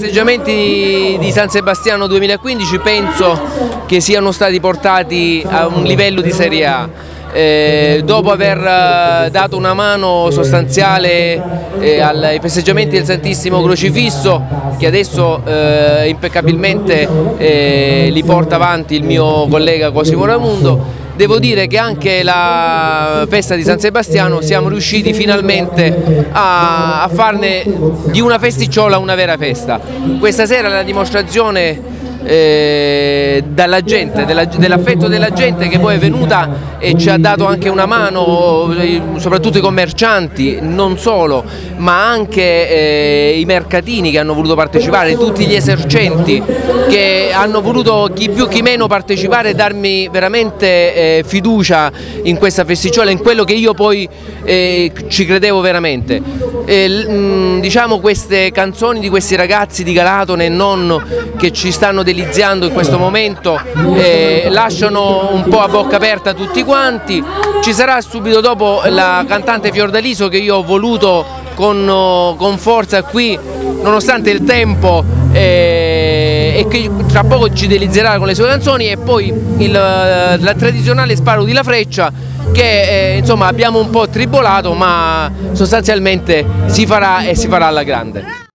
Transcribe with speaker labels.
Speaker 1: festeggiamenti di San Sebastiano 2015 penso che siano stati portati a un livello di Serie A. Eh, dopo aver eh, dato una mano sostanziale eh, ai festeggiamenti del Santissimo Crocifisso che adesso eh, impeccabilmente eh, li porta avanti il mio collega Cosimo Ramundo Devo dire che anche la festa di San Sebastiano siamo riusciti finalmente a, a farne di una festicciola una vera festa. Questa sera la dimostrazione eh, dalla gente, dell'affetto della gente che poi è venuta e ci ha dato anche una mano, eh, soprattutto i commercianti, non solo, ma anche eh, i mercatini che hanno voluto partecipare, tutti gli esercenti che hanno voluto chi più chi meno partecipare e darmi veramente eh, fiducia in questa festicciola, in quello che io poi eh, ci credevo veramente. Mh, mm, diciamo queste canzoni di questi ragazzi di Galatone e non che ci stanno deliziando in questo momento eh, lasciano un po' a bocca aperta tutti quanti, ci sarà subito dopo la cantante Fiordaliso che io ho voluto con, con forza qui nonostante il tempo eh, e che tra poco ci delizzerà con le sue canzoni e poi il, la tradizionale Sparo di La Freccia che eh, insomma abbiamo un po' tribolato ma sostanzialmente si farà e si farà alla grande.